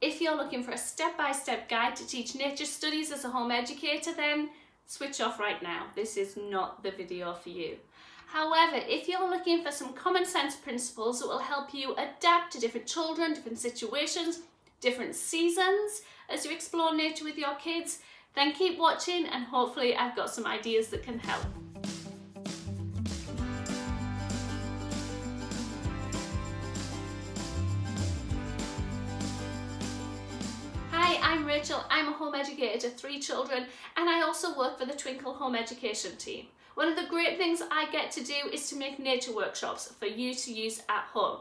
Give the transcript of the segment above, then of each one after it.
If you're looking for a step-by-step -step guide to teach nature studies as a home educator, then switch off right now. This is not the video for you. However, if you're looking for some common sense principles that will help you adapt to different children, different situations, different seasons as you explore nature with your kids, then keep watching and hopefully I've got some ideas that can help. Rachel. I'm a home educator to three children and I also work for the Twinkl Home Education team. One of the great things I get to do is to make nature workshops for you to use at home.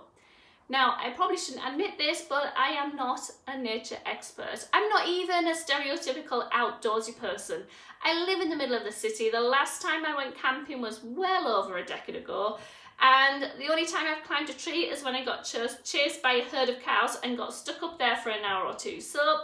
Now, I probably shouldn't admit this, but I am not a nature expert. I'm not even a stereotypical outdoorsy person. I live in the middle of the city. The last time I went camping was well over a decade ago. And the only time I've climbed a tree is when I got ch chased by a herd of cows and got stuck up there for an hour or two. So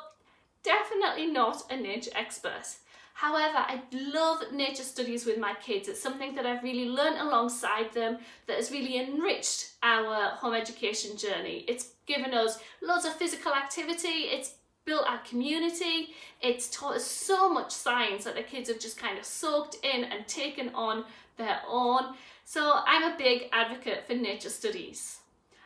definitely not a nature expert. However, I love nature studies with my kids. It's something that I've really learned alongside them that has really enriched our home education journey. It's given us loads of physical activity, it's built our community, it's taught us so much science that the kids have just kind of soaked in and taken on their own. So I'm a big advocate for nature studies.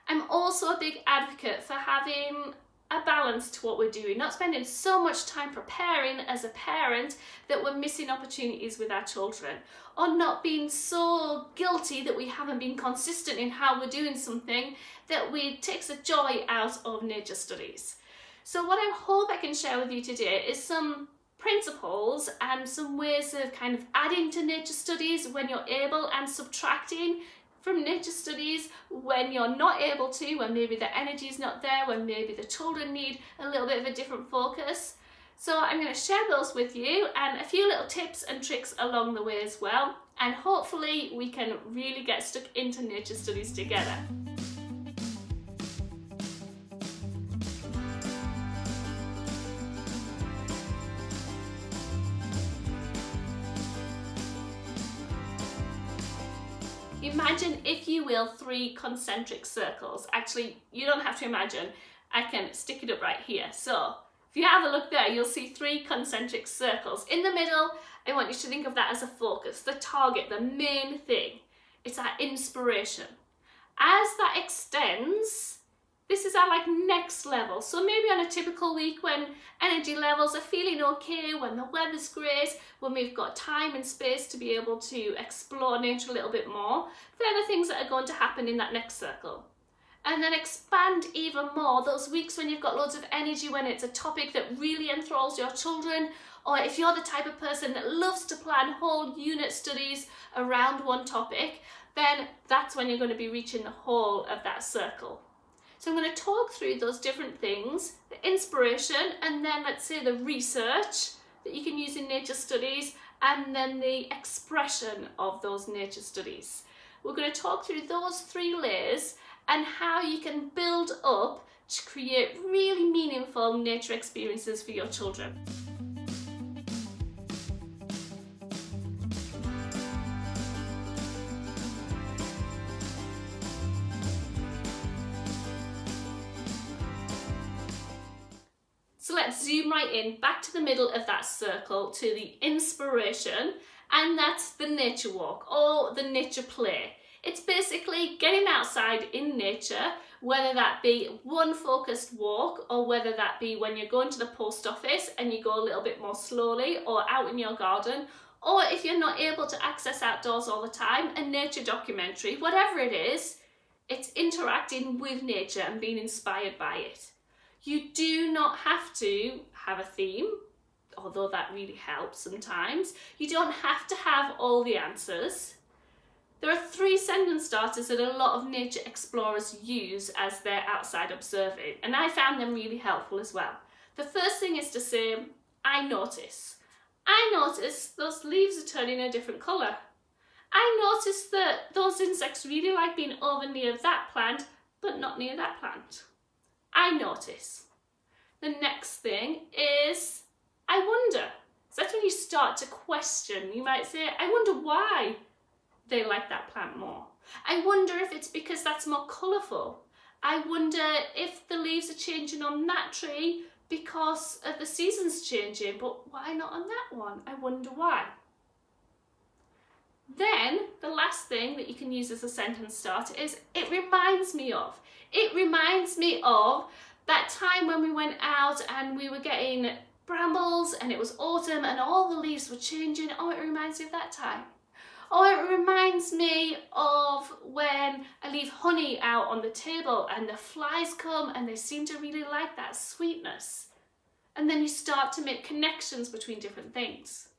I'm also a big advocate for having a balance to what we're doing, not spending so much time preparing as a parent that we're missing opportunities with our children, or not being so guilty that we haven't been consistent in how we're doing something that we takes the joy out of nature studies. So what I hope I can share with you today is some principles and some ways of kind of adding to nature studies when you're able and subtracting from nature studies when you're not able to, when maybe the energy is not there, when maybe the children need a little bit of a different focus. So I'm going to share those with you and a few little tips and tricks along the way as well. And hopefully we can really get stuck into nature studies together. Imagine, if you will, three concentric circles. Actually, you don't have to imagine. I can stick it up right here. So if you have a look there, you'll see three concentric circles. In the middle, I want you to think of that as a focus, the target, the main thing. It's our inspiration. As that extends, this is our like next level. So maybe on a typical week when energy levels are feeling okay, when the weather's great, when we've got time and space to be able to explore nature a little bit more, they're the things that are going to happen in that next circle. And then expand even more those weeks when you've got loads of energy, when it's a topic that really enthralls your children, or if you're the type of person that loves to plan whole unit studies around one topic, then that's when you're going to be reaching the whole of that circle. So I'm going to talk through those different things, the inspiration, and then let's say the research that you can use in nature studies, and then the expression of those nature studies. We're going to talk through those three layers and how you can build up to create really meaningful nature experiences for your children. Zoom right in, back to the middle of that circle, to the inspiration, and that's the nature walk or the nature play. It's basically getting outside in nature, whether that be one focused walk or whether that be when you're going to the post office and you go a little bit more slowly or out in your garden, or if you're not able to access outdoors all the time, a nature documentary, whatever it is, it's interacting with nature and being inspired by it. You do not have to have a theme, although that really helps sometimes. You don't have to have all the answers. There are three sentence starters that a lot of nature explorers use as they're outside observing, and I found them really helpful as well. The first thing is to say, I notice. I notice those leaves are turning a different colour. I notice that those insects really like being over near that plant, but not near that plant. I notice. The next thing is I wonder. So that's when you start to question. You might say, I wonder why they like that plant more. I wonder if it's because that's more colourful. I wonder if the leaves are changing on that tree because of the seasons changing, but why not on that one? I wonder why. Then the last thing that you can use as a sentence starter is it reminds me of. It reminds me of that time when we went out and we were getting brambles and it was autumn and all the leaves were changing. Oh, it reminds me of that time. Oh, it reminds me of when I leave honey out on the table and the flies come and they seem to really like that sweetness. And then you start to make connections between different things.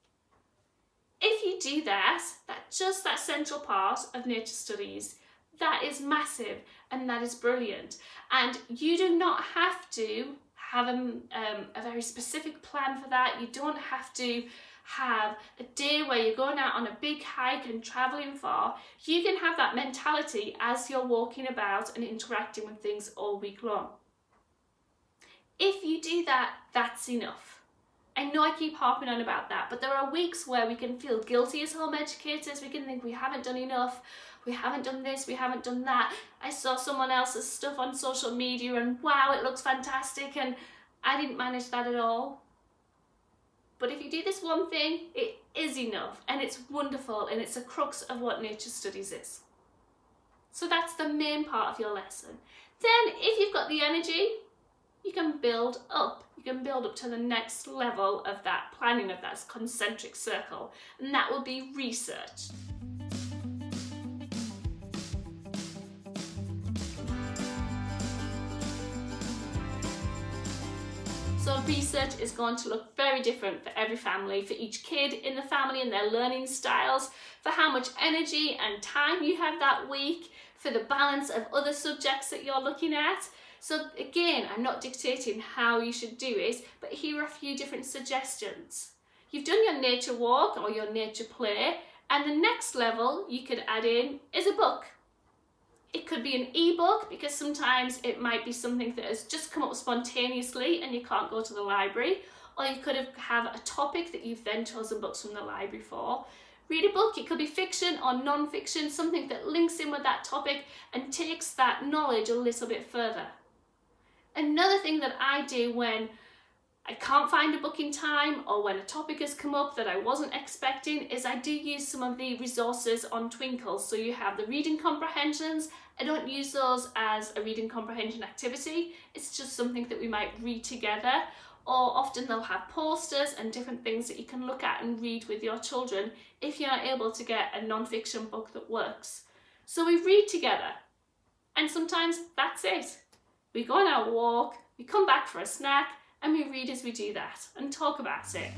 If you do that, that just that central part of nature studies, that is massive and that is brilliant. And you do not have to have a, um, a very specific plan for that. You don't have to have a day where you're going out on a big hike and traveling far, you can have that mentality as you're walking about and interacting with things all week long. If you do that, that's enough. I know I keep harping on about that, but there are weeks where we can feel guilty as home educators. We can think we haven't done enough, we haven't done this, we haven't done that. I saw someone else's stuff on social media and wow, it looks fantastic, and I didn't manage that at all. But if you do this one thing, it is enough and it's wonderful and it's a crux of what nature studies is. So that's the main part of your lesson. Then if you've got the energy, you can build up. You can build up to the next level of that planning of that concentric circle and that will be research. So research is going to look very different for every family, for each kid in the family and their learning styles, for how much energy and time you have that week, for the balance of other subjects that you're looking at. So again, I'm not dictating how you should do it, but here are a few different suggestions. You've done your nature walk or your nature play, and the next level you could add in is a book. It could be an ebook because sometimes it might be something that has just come up spontaneously and you can't go to the library. Or you could have a topic that you've then chosen books from the library for. Read a book, it could be fiction or non-fiction, something that links in with that topic and takes that knowledge a little bit further. Another thing that I do when I can't find a book in time or when a topic has come up that I wasn't expecting is I do use some of the resources on Twinkl. So you have the reading comprehensions. I don't use those as a reading comprehension activity. It's just something that we might read together or often they'll have posters and different things that you can look at and read with your children if you're able to get a non-fiction book that works. So we read together and sometimes that's it. We go on our walk, we come back for a snack and we read as we do that and talk about it.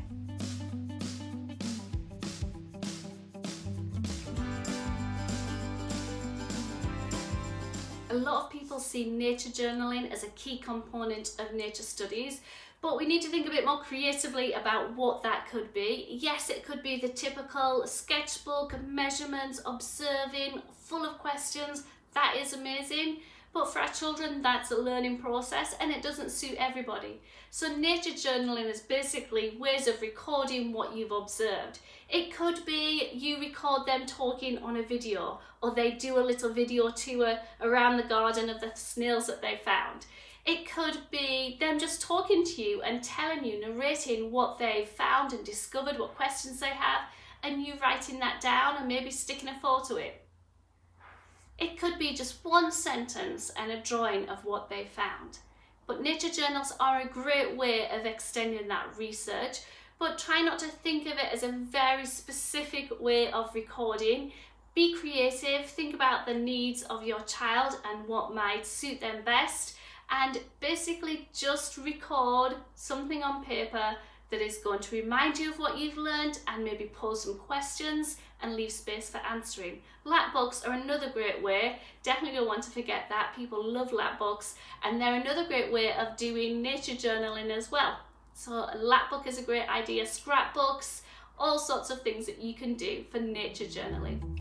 A lot of people see nature journaling as a key component of nature studies, but we need to think a bit more creatively about what that could be. Yes, it could be the typical sketchbook, measurements, observing, full of questions. That is amazing. But for our children, that's a learning process and it doesn't suit everybody. So nature journaling is basically ways of recording what you've observed. It could be you record them talking on a video or they do a little video tour around the garden of the snails that they found. It could be them just talking to you and telling you, narrating what they found and discovered, what questions they have, and you writing that down and maybe sticking a photo it. It could be just one sentence and a drawing of what they found. But nature journals are a great way of extending that research, but try not to think of it as a very specific way of recording. Be creative, think about the needs of your child and what might suit them best, and basically just record something on paper that is going to remind you of what you've learned and maybe pose some questions and leave space for answering. Lap books are another great way. Definitely don't want to forget that. People love lap books and they're another great way of doing nature journaling as well. So a lap book is a great idea, scrapbooks, all sorts of things that you can do for nature journaling.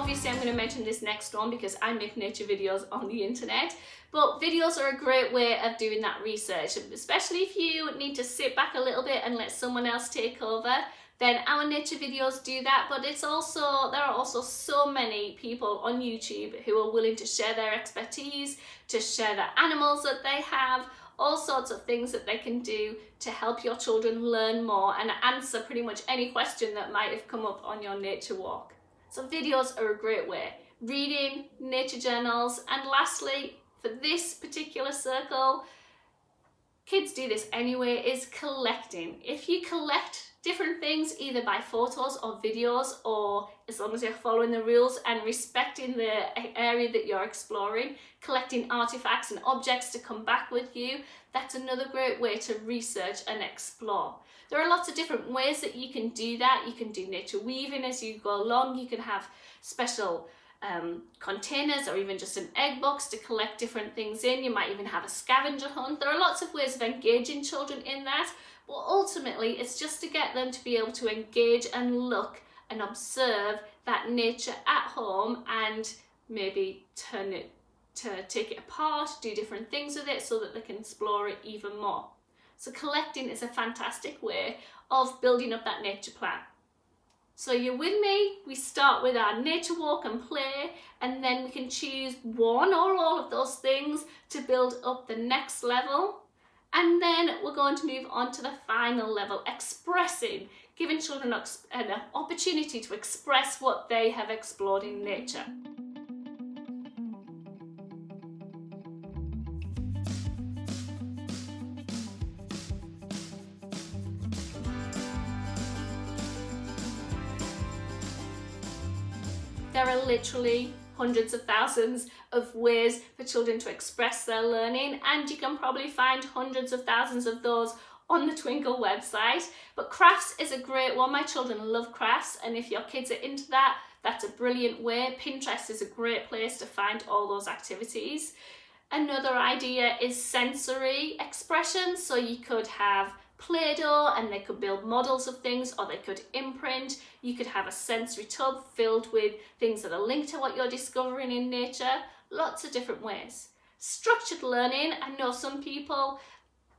Obviously I'm going to mention this next one because I make nature videos on the internet, but videos are a great way of doing that research, especially if you need to sit back a little bit and let someone else take over then our nature videos do that but it's also there are also so many people on YouTube who are willing to share their expertise to share the animals that they have all sorts of things that they can do to help your children learn more and answer pretty much any question that might have come up on your nature walk. So videos are a great way. Reading, nature journals, and lastly, for this particular circle, kids do this anyway, is collecting. If you collect different things either by photos or videos or as long as you're following the rules and respecting the area that you're exploring, collecting artifacts and objects to come back with you, that's another great way to research and explore. There are lots of different ways that you can do that. You can do nature weaving as you go along. You can have special um, containers or even just an egg box to collect different things in. You might even have a scavenger hunt. There are lots of ways of engaging children in that. But ultimately, it's just to get them to be able to engage and look and observe that nature at home and maybe turn it to take it apart, do different things with it so that they can explore it even more. So collecting is a fantastic way of building up that nature plan. So you're with me, we start with our nature walk and play and then we can choose one or all of those things to build up the next level and then we're going to move on to the final level, expressing, giving children an opportunity to express what they have explored in nature. There are literally hundreds of thousands of ways for children to express their learning and you can probably find hundreds of thousands of those on the Twinkl website. But crafts is a great one. My children love crafts and if your kids are into that, that's a brilliant way. Pinterest is a great place to find all those activities. Another idea is sensory expression. So you could have Play-Doh and they could build models of things or they could imprint. You could have a sensory tub filled with things that are linked to what you're discovering in nature. Lots of different ways. Structured learning, I know some people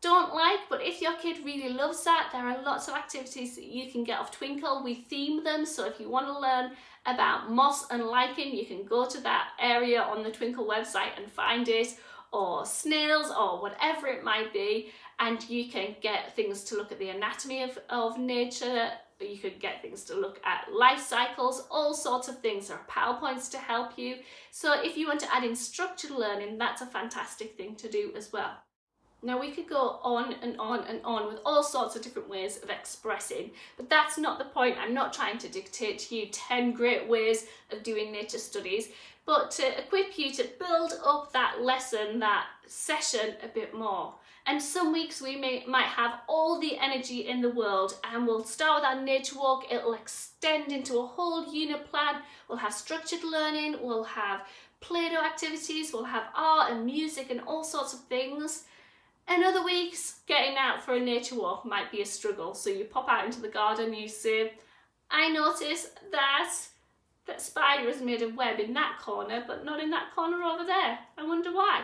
don't like, but if your kid really loves that, there are lots of activities that you can get off Twinkl. We theme them, so if you want to learn about moss and lichen, you can go to that area on the Twinkl website and find it, or snails, or whatever it might be and you can get things to look at the anatomy of, of nature, you could get things to look at life cycles, all sorts of things. There are PowerPoints to help you. So if you want to add in structured learning, that's a fantastic thing to do as well. Now we could go on and on and on with all sorts of different ways of expressing, but that's not the point. I'm not trying to dictate to you 10 great ways of doing nature studies, but to equip you to build up that lesson, that session a bit more. And some weeks we may, might have all the energy in the world and we'll start with our nature walk, it'll extend into a whole unit plan, we'll have structured learning, we'll have Play-Doh activities, we'll have art and music and all sorts of things. And other weeks, getting out for a nature walk might be a struggle. So you pop out into the garden, you say, I notice that that spider has made a web in that corner, but not in that corner over there. I wonder why.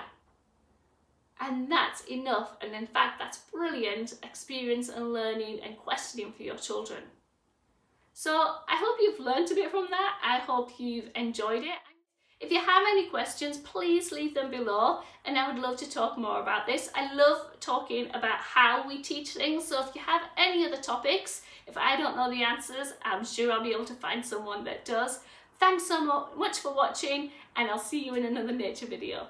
And that's enough. And in fact, that's brilliant experience and learning and questioning for your children. So I hope you've learned a bit from that. I hope you've enjoyed it. If you have any questions, please leave them below and I would love to talk more about this. I love talking about how we teach things, so if you have any other topics, if I don't know the answers, I'm sure I'll be able to find someone that does. Thanks so much for watching and I'll see you in another nature video.